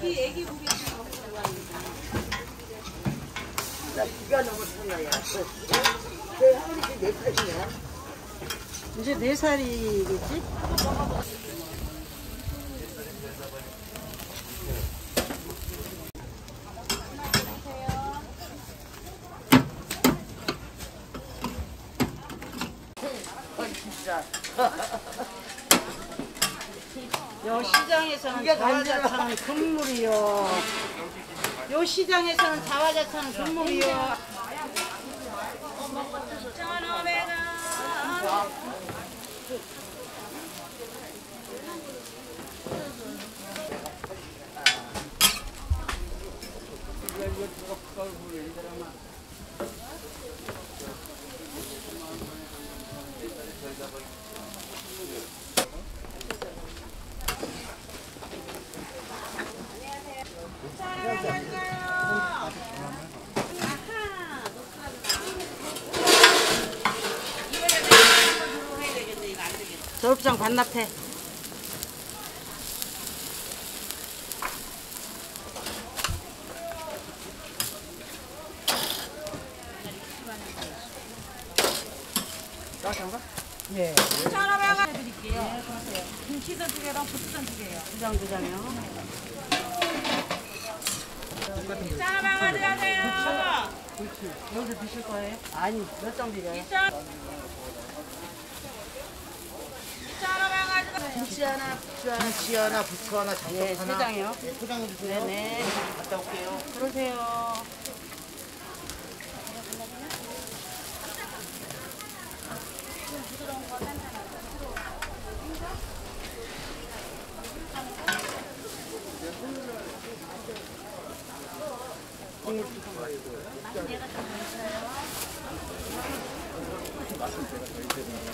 애기 애기 고기 너무 좋아합니다. 나 기가 너무 차나야. 내 할머니 내 살이냐? 이제 네 살이겠지? 진짜. 요 시장에서는 자화자차는 금물이요. 요 시장에서는 자화자차는 금물이요. 졸업장 반납해. 예. 드릴게요. 김치전 두 개랑 고추전 두 개요. 두장 두 장이요. 짜라면 가져가세요. 여기서 드실 거예요? 아니, 몇 장 드려요? 김치 하나, 부추 하나, 지 하나, 부추 하나, 장떡 예, 하나. 포장이요? 네, 예, 포장해 주세요. 네네. 갔다 올게요. 그러세요. 맛은 제가 저희 때문에.